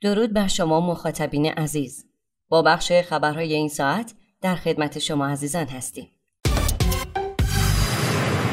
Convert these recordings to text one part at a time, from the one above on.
درود بر شما مخاطبین عزیز. با بخش خبرهای این ساعت در خدمت شما عزیزان هستیم.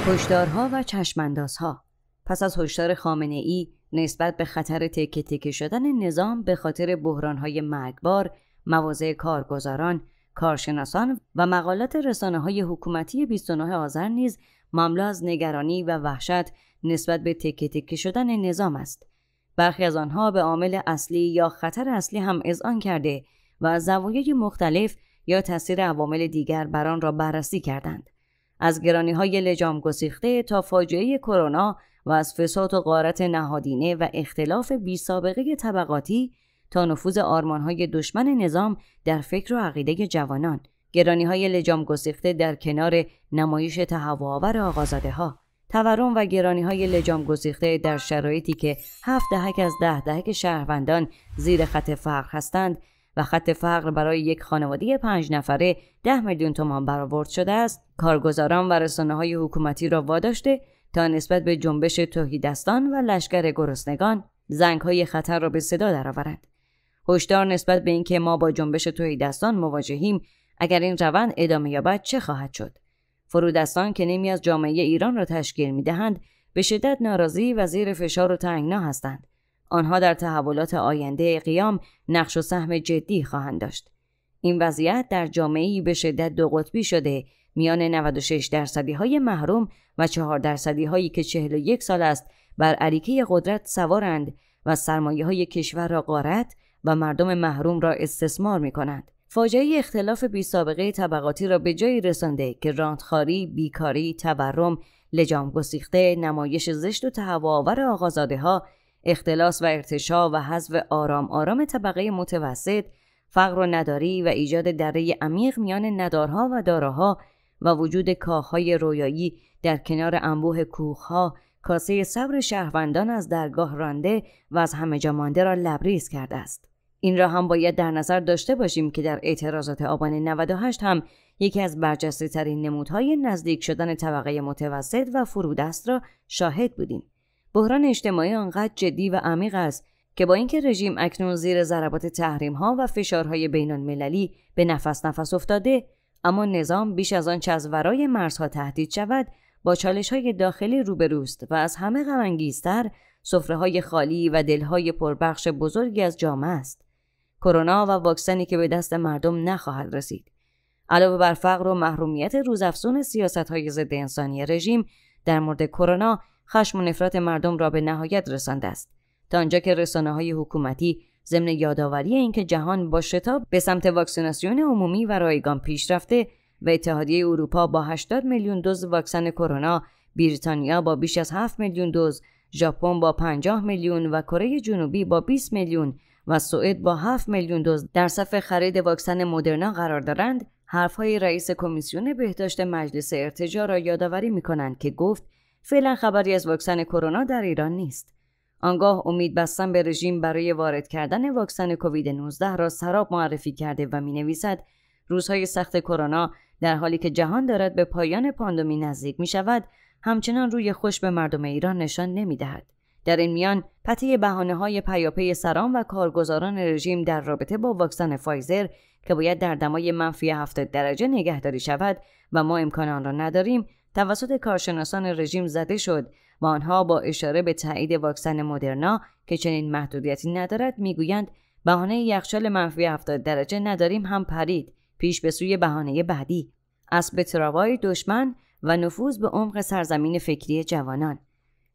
هشدارها و چشماندازها. پس از هشدار خامنه ای نسبت به خطر تکه تکه شدن نظام به خاطر بحرانهای مرگبار مواضع کارگزاران کارشناسان و مقالات رسانه های حکومتی 29 آذر نیز مملو از نگرانی و وحشت نسبت به تکه تکه شدن نظام است. برخی از آنها به عامل اصلی یا خطر اصلی هم اذعان کرده و از زوایای مختلف یا تاثیر عوامل دیگر بر آن را بررسی کردند. از گرانی های لجام گسیخته تا فاجعه کرونا و از فساد و غارت نهادینه و اختلاف بی سابقه طبقاتی تا نفوذ آرمان های دشمن نظام در فکر و عقیده جوانان. گرانی های لجام گسیخته در کنار نمایش تهوعآور آقازاده ها تورم و گرانی های لجام گسیخته در شرایطی که هفت دهک از ده دهک شهروندان زیر خط فقر هستند و خط فقر برای یک خانواده پنج نفره ده میلیون تومان برآورد شده است. کارگزاران و رسانه های حکومتی را واداشته تا نسبت به جنبش توهیدستان و لشکر گرسنگان زنگ های خطر را به صدا درآورند. هشدار نسبت به اینکه ما با جنبش توهیدستان مواجهیم اگر این روند ادامه یابد چه خواهد شد؟ فرودستان که نیمی از جامعه ایران را تشکیل می دهند به شدت ناراضی و زیر فشار و تنگنا هستند. آنها در تحولات آینده قیام نقش و سهم جدی خواهند داشت. این وضعیت در جامعه به شدت دو قطبی شده میان 96 درصدی های محروم و 4 درصدی هایی که 41 سال است بر عریکه قدرت سوارند و سرمایه های کشور را غارت و مردم محروم را استثمار می کنند. فاجعه اختلاف بی سابقه طبقاتی را به جایی رسانده که راندخاری، بیکاری، تورم، لجام گسیخته، نمایش زشت و تهوعآور آقازاده ها، اختلاس و ارتشا و حذف آرام آرام طبقه متوسط، فقر و نداری و ایجاد دره عمیق میان ندارها و داراها و وجود کاخهای رویایی در کنار انبوه کوخها کاسه صبر شهروندان از درگاه رانده و از همه جا مانده را لبریز کرده است. این را هم باید در نظر داشته باشیم که در اعتراضات آبان 98 هم یکی از برجسته ترین نمودهای نزدیک شدن طبقه متوسط و فرودست را شاهد بودیم. بحران اجتماعی آنقدر جدی و عمیق است که با اینکه رژیم اکنون زیر ضربات تحریم ها و فشارهای بین المللی به نفس نفس افتاده اما نظام بیش از آنچه از ورای مرزها تهدید شود با چالش های داخلی روبروست و از همه غمانگیزتر سفره های خالی و دلهای پربخش بزرگی از جامعه است. کرونا و واکسنی که به دست مردم نخواهد رسید. علاوه بر فقر و محرومیت روزافزون سیاست های ضد انسانی رژیم در مورد کرونا خشم و نفرت مردم را به نهایت رسانده است تا آنجا که رسانه های حکومتی ضمن یادآوری اینکه جهان با شتاب به سمت واکسیناسیون عمومی و رایگان پیش رفته و اتحادیه اروپا با 80 میلیون دوز واکسن کرونا، بریتانیا با بیش از 7 میلیون دوز، ژاپن با 50 میلیون و کره جنوبی با 20 میلیون و سوئد با 7 میلیون دوز در صف خرید واکسن مدرنا قرار دارند حرفهای رئیس کمیسیون بهداشت مجلس ارتجا را یادآوری می کنند که گفت فعلا خبری از واکسن کرونا در ایران نیست آنگاه امید بستن به رژیم برای وارد کردن واکسن کووید 19 را سراب معرفی کرده و می نویسد روزهای سخت کرونا در حالی که جهان دارد به پایان پاندمی نزدیک می شود همچنان روی خوش به مردم ایران نشان نمی دهد. در این میان پتی بهانه های پیاپی سران و کارگزاران رژیم در رابطه با واکسن فایزر که باید در دمای منفی 70 درجه نگهداری شود و ما امکان آن را نداریم توسط کارشناسان رژیم زده شد و آنها با اشاره به تایید واکسن مدرنا که چنین محدودیتی ندارد می‌گویند بهانه یخچال منفی 70 درجه نداریم هم پرید پیش به سوی بهانه بعدی. اسب تراوای دشمن و نفوذ به عمق سرزمین فکری جوانان.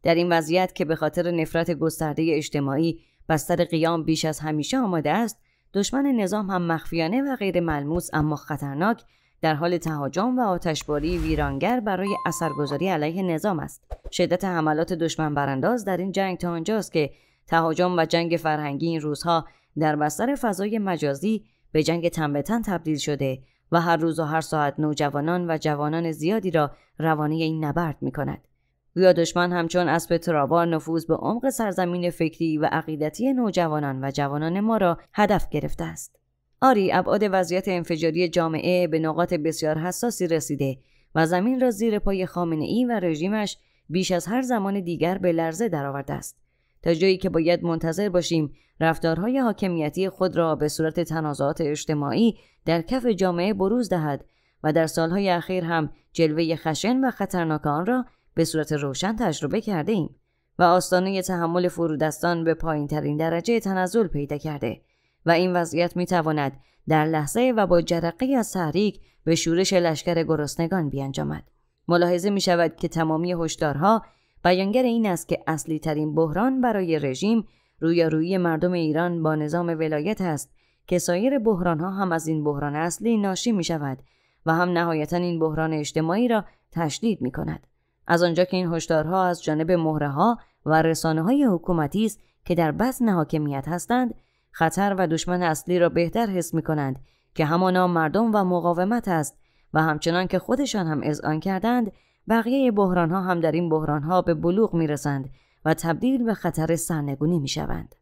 در این وضعیت که به خاطر نفرت گسترده اجتماعی بستر قیام بیش از همیشه آماده است دشمن نظام هم مخفیانه و غیر ملموس اما خطرناک در حال تهاجم و آتشباری ویرانگر برای اثرگذاری علیه نظام است شدت حملات دشمن برانداز در این جنگ تا آنجاست که تهاجم و جنگ فرهنگی این روزها در بستر فضای مجازی به جنگ تن تن تبدیل شده و هر روز و هر ساعت نوجوانان و جوانان زیادی را روانی این نبرد می کند. گویا دشمن همچون اسب تراوار نفوذ به عمق سرزمین فکری و عقیدتی نوجوانان و جوانان ما را هدف گرفته است. آری ابعاد وضعیت انفجاری جامعه به نقاط بسیار حساسی رسیده و زمین را زیر پای خامنه ای و رژیمش بیش از هر زمان دیگر به لرزه درآورده است. تا جایی که باید منتظر باشیم رفتارهای حاکمیتی خود را به صورت تنازعات اجتماعی در کف جامعه بروز دهد و در سالهای اخیر هم جلوه خشن و خطرناک آن را به صورت روشن تجربه کرده ایم و آستانه تحمل فرودستان به پایین ترین درجه تنزل پیدا کرده و این وضعیت می تواند در لحظه و با جرقه از تحریک به شورش لشکر گرسنگان بیانجامد. ملاحظه می شود که تمامی هشدارها بیانگر این است که اصلی ترین بحران برای رژیم رویارویی مردم ایران با نظام ولایت است که سایر بحران ها هم از این بحران اصلی ناشی می شود و هم نهایتا این بحران اجتماعی را تشدید می کند. از آنجا که این هشدارها از جانب مهره ها و رسانه های حکومتی است که در بس حاکمیت هستند خطر و دشمن اصلی را بهتر حس می کنند که همانا مردم و مقاومت است و همچنان که خودشان هم اذعان کردند بقیه بحران ها هم در این بحران ها به بلوغ می رسند و تبدیل به خطر سرنگونی می شوند.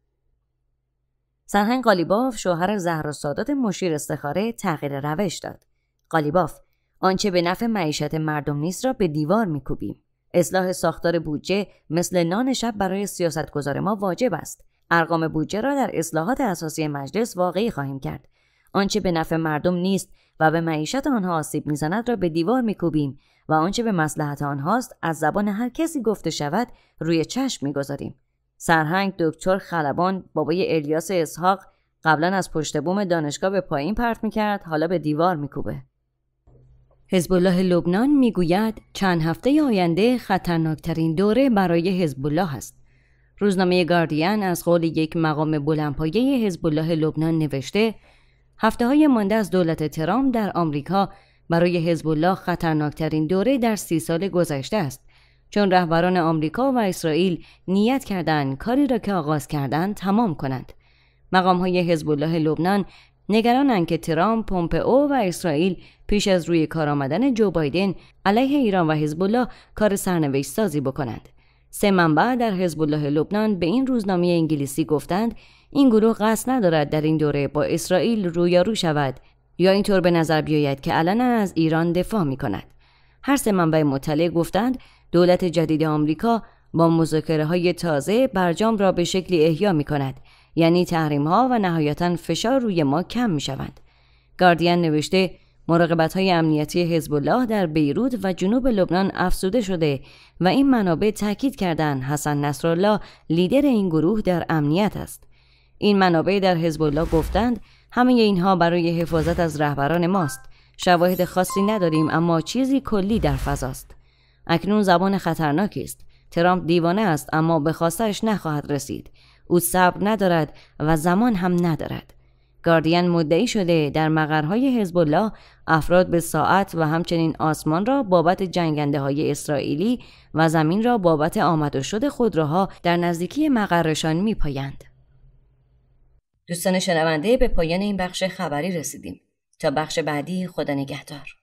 سرهنگ قالیباف شوهر زهر سادات مشیر استخاره تغییر روش داد. قالیباف آنچه به نفع معیشت مردم نیست را به دیوار میکوبیم. اصلاح ساختار بودجه مثل نان شب برای سیاستگزار ما واجب است. ارقام بودجه را در اصلاحات اساسی مجلس واقعی خواهیم کرد. آنچه به نفع مردم نیست و به معیشت آنها آسیب می‌زند را به دیوار میکوبیم و آنچه به مسلحت آنهاست از زبان هر کسی گفته شود روی چشم می‌گذاریم. سرهنگ دکتر خلبان بابای الیاس اسحاق قبلا از پشت بوم دانشگاه به پایین پرت می‌کرد حالا به دیوار میکوبه. حزب الله لبنان می‌گوید چند هفته آینده خطرناکترین دوره برای حزب الله است. روزنامه گاردین از قول یک مقام بلندپایه حزب الله لبنان نوشته هفته های مانده از دولت ترام در آمریکا برای حزب الله خطرناکترین دوره در سی سال گذشته است چون رهبران آمریکا و اسرائیل نیت کردند کاری را که آغاز کردند تمام کنند. مقام های حزب الله لبنان نگرانند که ترامپ، پومپئو و اسرائیل پیش از روی کار آمدن جو بایدن علیه ایران و حزب الله کار سرنوشت سازی بکنند. سه منبع در حزب الله لبنان به این روزنامه انگلیسی گفتند این گروه قصد ندارد در این دوره با اسرائیل رویارو شود یا اینطور به نظر بیاید که علنا از ایران دفاع می کند. هر سه منبع مطلع گفتند دولت جدید آمریکا با مذاکره های تازه برجام را به شکلی احیا می کند یعنی تحریم ها و نهایتا فشار روی ما کم می شوند. گاردین نوشته مراقبت های امنیتی حزب الله در بیروت و جنوب لبنان افزوده شده و این منابع تاکید کردند حسن نصرالله لیدر این گروه در امنیت است. این منابع در حزب الله گفتند همه اینها برای حفاظت از رهبران ماست. شواهد خاصی نداریم اما چیزی کلی در فضاست. اکنون زبان خطرناکی است. ترامپ دیوانه است اما به خواستش نخواهد رسید. او صبر ندارد و زمان هم ندارد. گاردین مدعی شده در مقرهای حزب الله افراد به ساعت و همچنین آسمان را بابت جنگنده های اسرائیلی و زمین را بابت آمد و شد خودروها در نزدیکی مقرشان می پایند. دوستان شنونده به پایان این بخش خبری رسیدیم تا بخش بعدی خدا نگهدار